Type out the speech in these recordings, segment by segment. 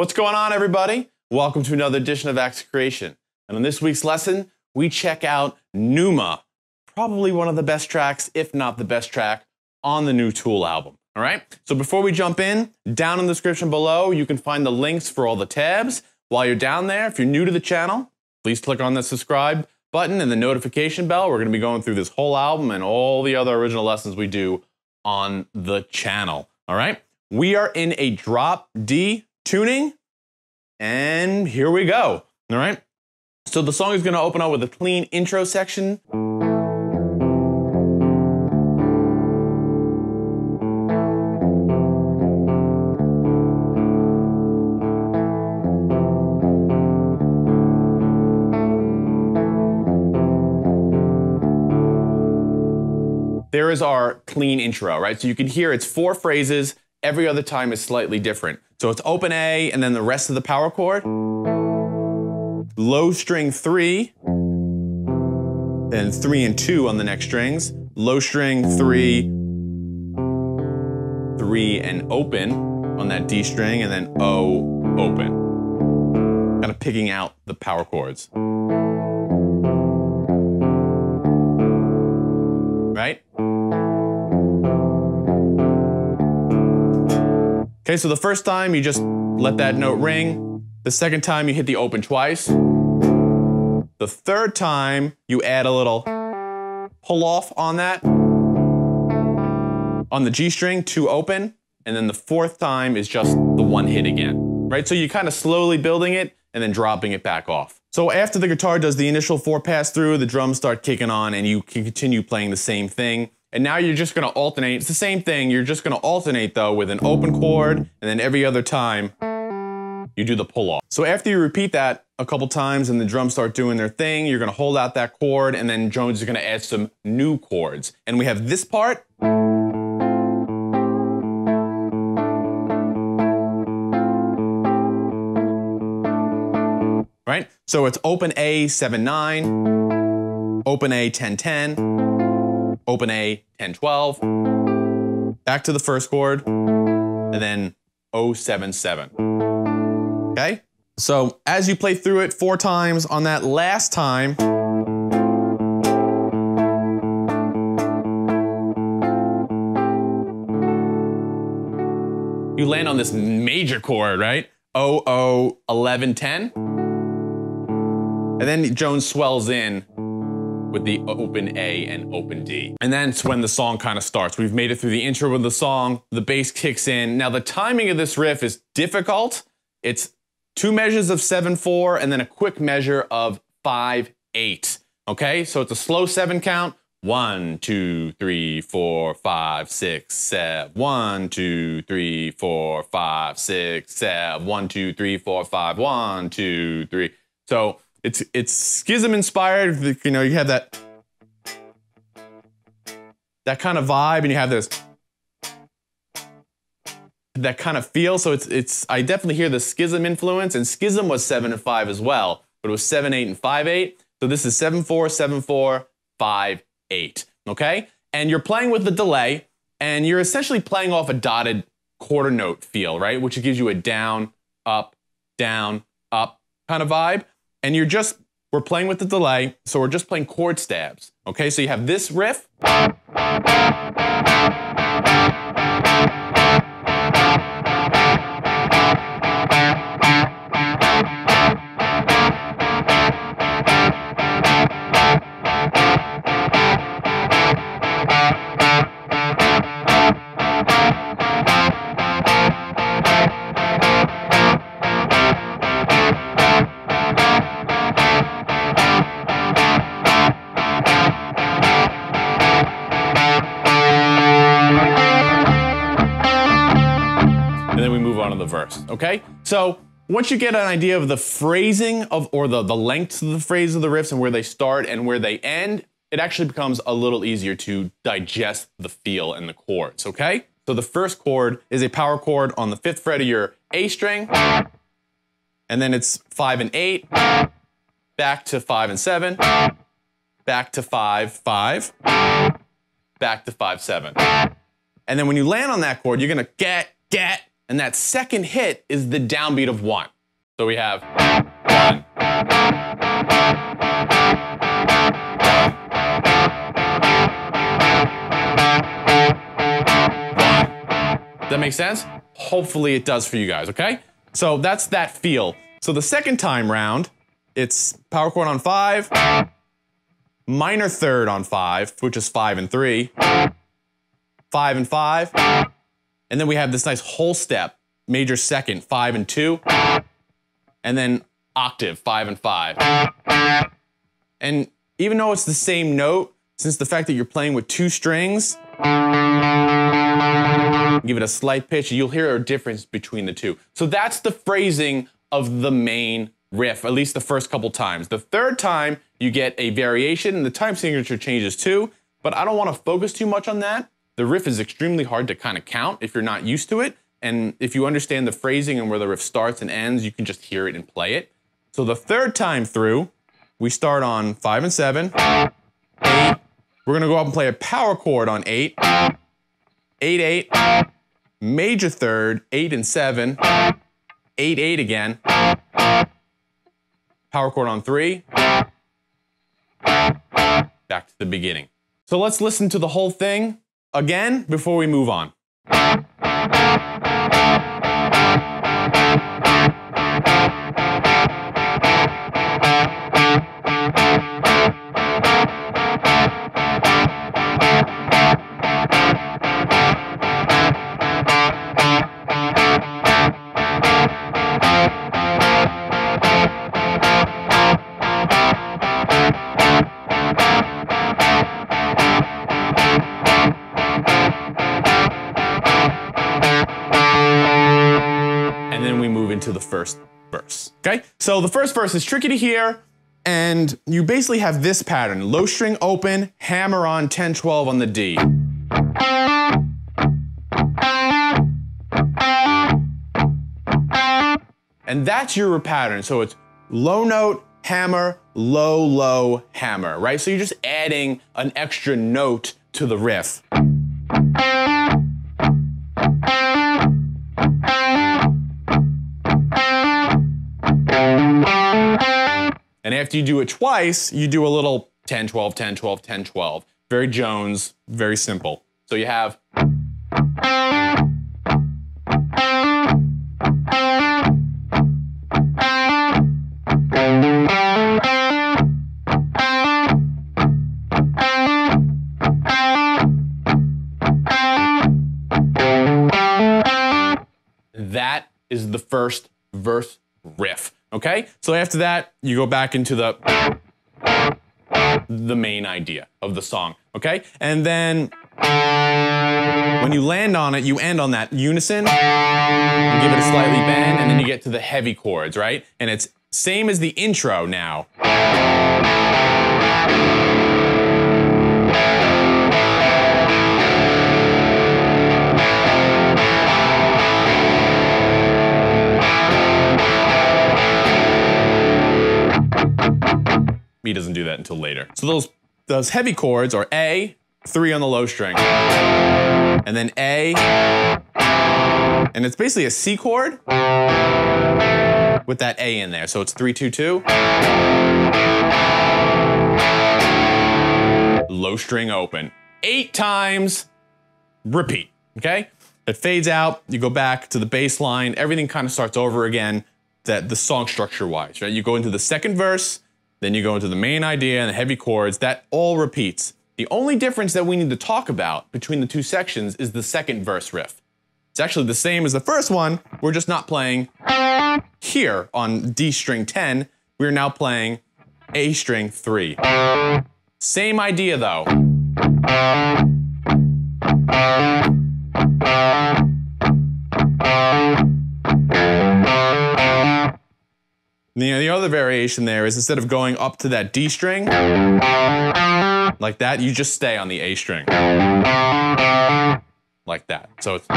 What's going on, everybody? Welcome to another edition of Axe Creation. And on this week's lesson, we check out Pneuma, probably one of the best tracks, if not the best track, on the new Tool album. All right? So before we jump in, down in the description below, you can find the links for all the tabs. While you're down there, if you're new to the channel, please click on the subscribe button and the notification bell. We're going to be going through this whole album and all the other original lessons we do on the channel. All right? We are in a drop D tuning. And here we go. All right. So the song is going to open up with a clean intro section. There is our clean intro, right? So you can hear it's four phrases. Every other time is slightly different. So it's open A and then the rest of the power chord. Low string three, then three and two on the next strings. Low string three, three and open on that D string, and then O open. Kind of picking out the power chords. Right? Okay, so the first time you just let that note ring. The second time you hit the open twice. The third time you add a little pull off on that on the G string to open. And then the fourth time is just the one hit again, right? So you're kind of slowly building it and then dropping it back off. So after the guitar does the initial four pass through, the drums start kicking on and you can continue playing the same thing. And now you're just gonna alternate. It's the same thing. You're just gonna alternate though with an open chord, and then every other time you do the pull off. So after you repeat that a couple times and the drums start doing their thing, you're gonna hold out that chord, and then Jones is gonna add some new chords. And we have this part. Right? So it's open A 7 9, open A 10 10 open A, 10, 12, back to the first chord, and then 077. 7. Okay? So as you play through it four times, on that last time, you land on this major chord, right? 00, 11, 10. And then Jones swells in with the open A and open D. And that's when the song kind of starts. We've made it through the intro of the song, the bass kicks in. Now the timing of this riff is difficult. It's two measures of 7-4 and then a quick measure of 5-8. Okay, so it's a slow seven count. One, two, three, four, five, six, seven. One, two, three, four, five, six, seven. One, two, three, four, five. One, two, three. So it's it's schism inspired. You know, you have that that kind of vibe, and you have this that kind of feel. So it's it's I definitely hear the schism influence, and schism was seven and five as well, but it was seven eight and five eight. So this is seven four seven four five eight. Okay, and you're playing with the delay, and you're essentially playing off a dotted quarter note feel, right? Which gives you a down, up, down, up kind of vibe and you're just, we're playing with the delay, so we're just playing chord stabs. Okay, so you have this riff. Okay? So once you get an idea of the phrasing of, or the, the lengths of the phrase of the riffs and where they start and where they end, it actually becomes a little easier to digest the feel and the chords, okay? So the first chord is a power chord on the fifth fret of your A string, and then it's five and eight, back to five and seven, back to five, five, back to five, seven. And then when you land on that chord, you're gonna get, get, and that second hit is the downbeat of one. So we have one. That makes sense? Hopefully it does for you guys, okay? So that's that feel. So the second time round, it's power chord on five, minor third on five, which is five and three, five and five, and then we have this nice whole step, major second, five and two, and then octave, five and five. And even though it's the same note, since the fact that you're playing with two strings, give it a slight pitch, you'll hear a difference between the two. So that's the phrasing of the main riff, at least the first couple times. The third time, you get a variation, and the time signature changes too, but I don't want to focus too much on that. The riff is extremely hard to kind of count if you're not used to it, and if you understand the phrasing and where the riff starts and ends, you can just hear it and play it. So the third time through, we start on five and seven, eight. We're gonna go up and play a power chord on eight, eight, eight, major third, eight and seven, eight, eight again, power chord on three, back to the beginning. So let's listen to the whole thing again before we move on. Into the first verse. Okay? So the first verse is tricky to hear, and you basically have this pattern low string open, hammer on 10 12 on the D. And that's your pattern. So it's low note, hammer, low, low, hammer, right? So you're just adding an extra note to the riff. After you do it twice, you do a little 10, 12, 10, 12, 10, 12. Very Jones, very simple. So you have. That is the first verse riff. Okay? So after that, you go back into the the main idea of the song. Okay? And then when you land on it, you end on that unison, you give it a slightly bend, and then you get to the heavy chords, right? And it's same as the intro now. He doesn't do that until later. So those those heavy chords are A, three on the low string, and then A, and it's basically a C chord with that A in there. So it's three, two, two. Low string open. Eight times, repeat, okay? It fades out, you go back to the bass line, everything kind of starts over again, that the song structure wise, right? You go into the second verse, then you go into the main idea and the heavy chords, that all repeats. The only difference that we need to talk about between the two sections is the second verse riff. It's actually the same as the first one, we're just not playing here on D string 10, we're now playing A string 3. Same idea though. The, the other variation there is instead of going up to that D string, like that, you just stay on the A string. Like that. So it's.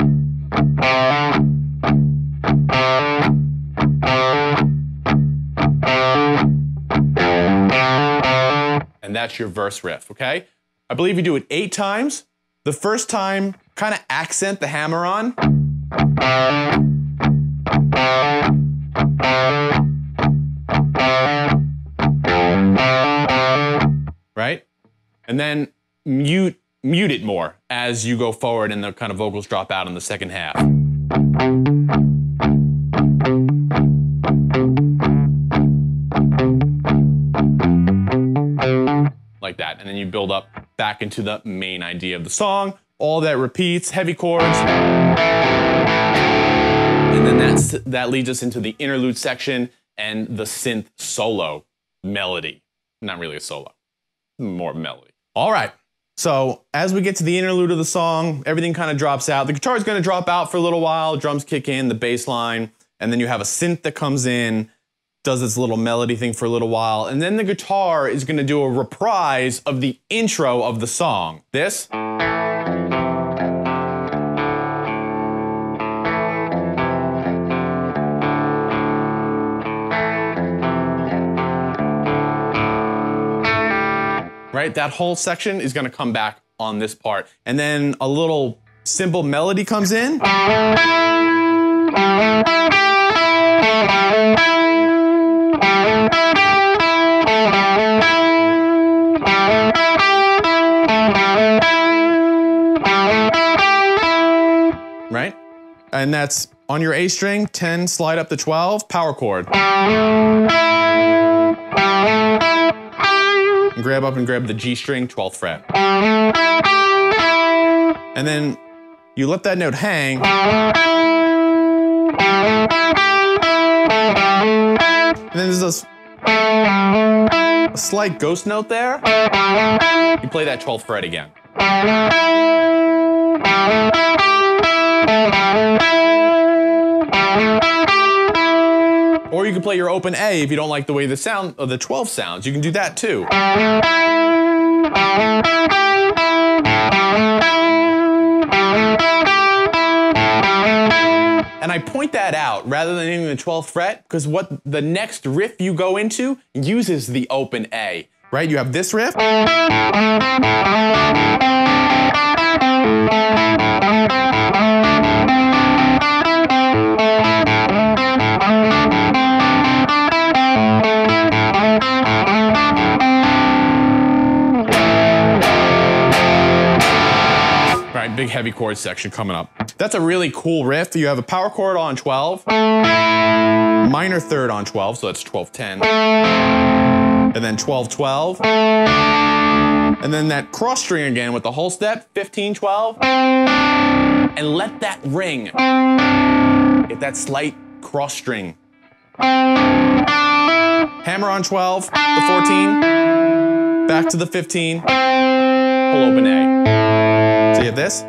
And that's your verse riff, okay? I believe you do it eight times. The first time, kind of accent the hammer on. And then mute mute it more as you go forward and the kind of vocals drop out in the second half. Like that. And then you build up back into the main idea of the song. All that repeats, heavy chords. And then that's, that leads us into the interlude section and the synth solo melody. Not really a solo, more melody. All right. So as we get to the interlude of the song, everything kind of drops out. The guitar is going to drop out for a little while, drums kick in, the bass line, and then you have a synth that comes in, does this little melody thing for a little while, and then the guitar is going to do a reprise of the intro of the song. This. Right? That whole section is gonna come back on this part. And then a little simple melody comes in. Right? And that's on your A string, 10, slide up to 12, power chord. Grab up and grab the G string, 12th fret. And then you let that note hang. And then there's this a slight ghost note there. You play that 12th fret again. Or you can play your open A if you don't like the way the sound of the 12 sounds. You can do that too. And I point that out rather than hitting the 12th fret because what the next riff you go into uses the open A, right? You have this riff. Chord section coming up. That's a really cool riff. You have a power chord on 12, minor third on 12, so that's 12 10, and then 12 12, and then that cross string again with the whole step 15 12, and let that ring. Get that slight cross string. Hammer on 12, the 14, back to the 15, pull open A. Have this.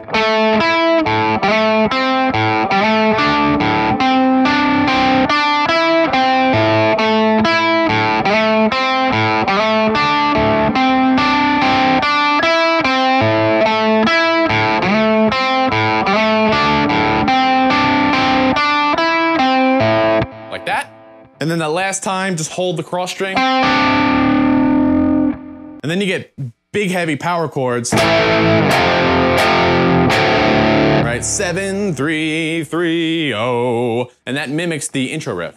Like that. And then the last time, just hold the cross string. And then you get big heavy power chords. Right, seven, three, three, oh, and that mimics the intro riff.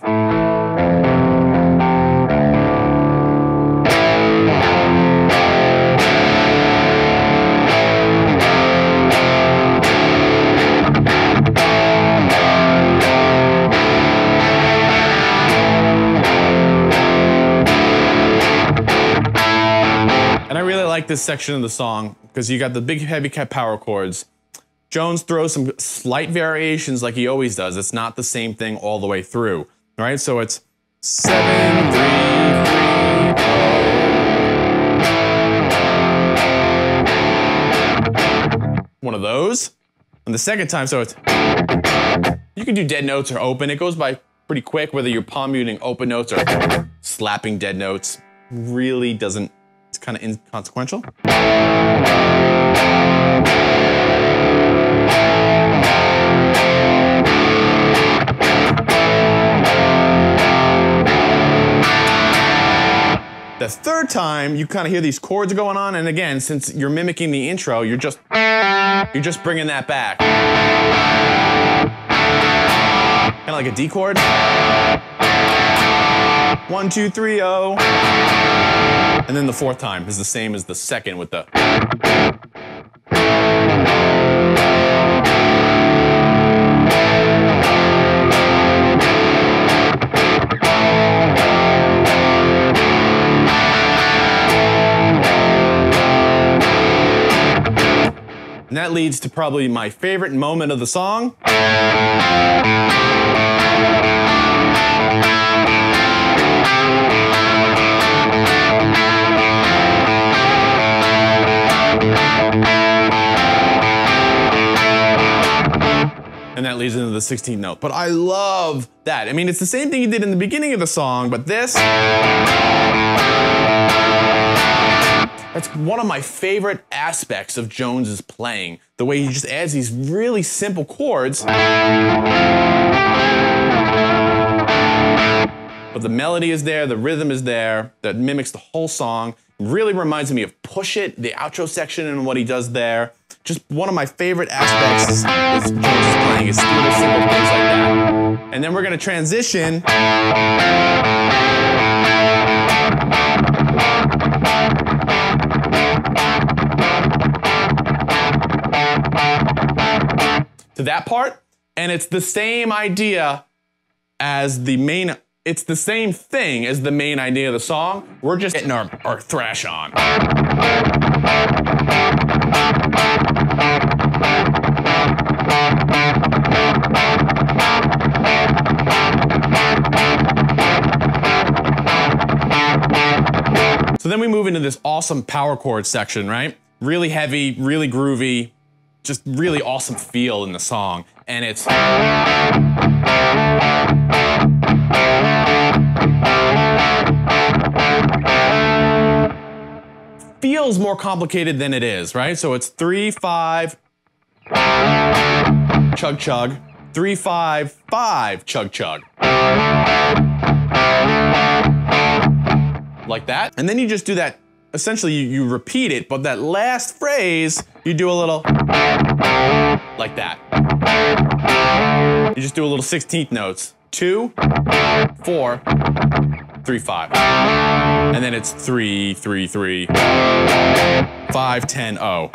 Like this section of the song because you got the big heavy cat power chords. Jones throws some slight variations like he always does. It's not the same thing all the way through. Right, so it's seven, three, three, oh. One of those. And the second time, so it's you can do dead notes or open. It goes by pretty quick, whether you're palm muting open notes or slapping dead notes. Really doesn't it's kind of inconsequential. The third time, you kind of hear these chords going on, and again, since you're mimicking the intro, you're just you're just bringing that back. kind of like a D chord. One, two, three, oh. And then the fourth time is the same as the second with the. And that leads to probably my favorite moment of the song. And that leads into the 16th note. But I love that. I mean, it's the same thing he did in the beginning of the song, but this. That's one of my favorite aspects of Jones's playing. The way he just adds these really simple chords. But the melody is there, the rhythm is there, that mimics the whole song. Really reminds me of Push It, the outro section, and what he does there. Just one of my favorite aspects is, playing, is little simple things like that. And then we're gonna transition. to that part, and it's the same idea as the main. It's the same thing as the main idea of the song. We're just getting our, our thrash on. So then we move into this awesome power chord section, right? Really heavy, really groovy, just really awesome feel in the song. And it's. Feels more complicated than it is, right? So it's three, five, chug, chug, three, five, five, chug, chug. Like that. And then you just do that essentially you, you, repeat it, but that last phrase, you do a little like that. You just do a little 16th notes. Two, four, three, five. And then it's three, three, three, five, ten, oh.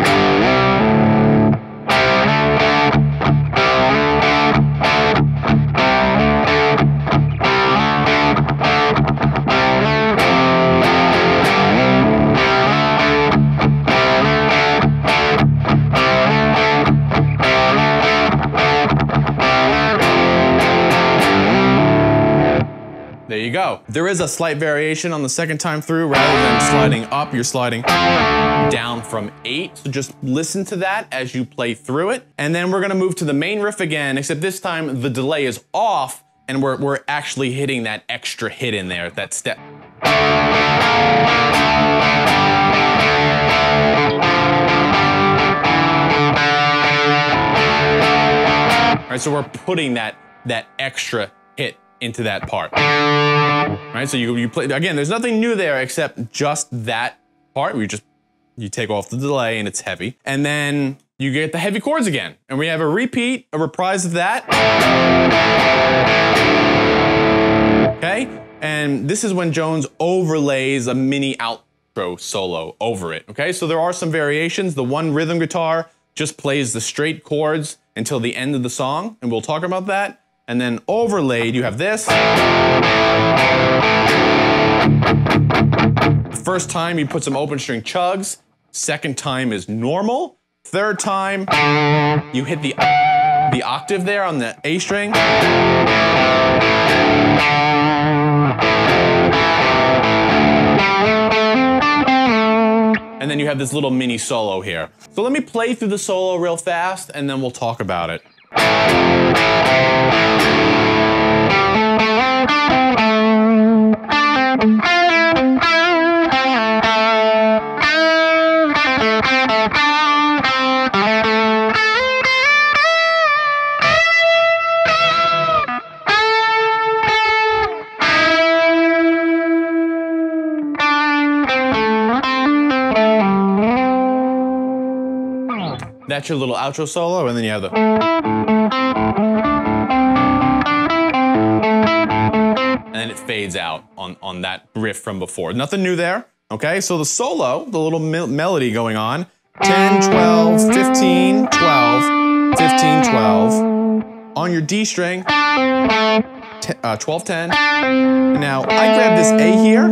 Go. There is a slight variation on the second time through. Rather than sliding up, you're sliding down from eight. So just listen to that as you play through it. And then we're gonna move to the main riff again, except this time the delay is off and we're, we're actually hitting that extra hit in there, that step. All right, so we're putting that, that extra into that part. Right, so you, you play, again, there's nothing new there except just that part. We just, you take off the delay and it's heavy. And then you get the heavy chords again. And we have a repeat, a reprise of that. Okay, and this is when Jones overlays a mini outro solo over it. Okay, so there are some variations. The one rhythm guitar just plays the straight chords until the end of the song, and we'll talk about that. And then overlaid, you have this. First time you put some open string chugs. Second time is normal. Third time, you hit the, the octave there on the A string. And then you have this little mini solo here. So let me play through the solo real fast and then we'll talk about it. That's your little outro solo, and then you have the. Fades out on, on that riff from before. Nothing new there. Okay, so the solo, the little me melody going on 10, 12, 15, 12, 15, 12. On your D string, uh, 12, 10. Now, I grab this A here.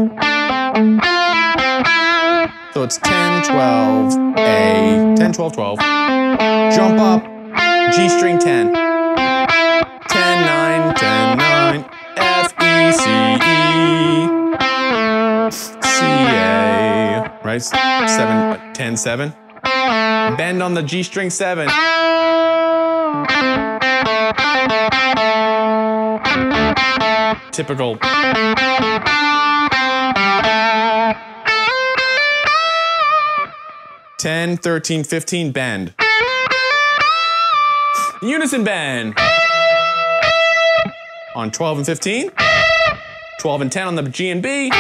So it's 10, 12, A, 10, 12, 12. Jump up, G string 10. 10, 9, 10, 9, E, C, E, C, A, right? 7, 10, 7. Bend on the G string 7. Typical. Ten, thirteen, fifteen, bend. Unison bend. On 12 and 15. 12 and 10 on the G and B.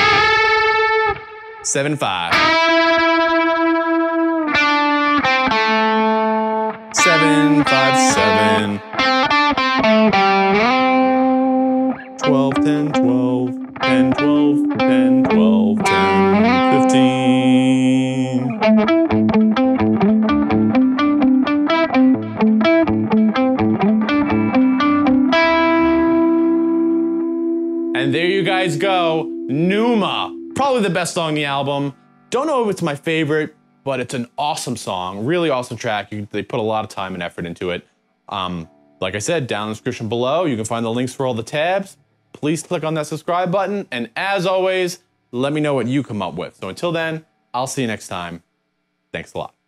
7, 5. 7, 5, 7. 12, 10, 12, 10, 12, 10, 12, 10, 15. The best song on the album. Don't know if it's my favorite, but it's an awesome song. Really awesome track. You, they put a lot of time and effort into it. Um, like I said, down in the description below, you can find the links for all the tabs. Please click on that subscribe button. And as always, let me know what you come up with. So until then, I'll see you next time. Thanks a lot.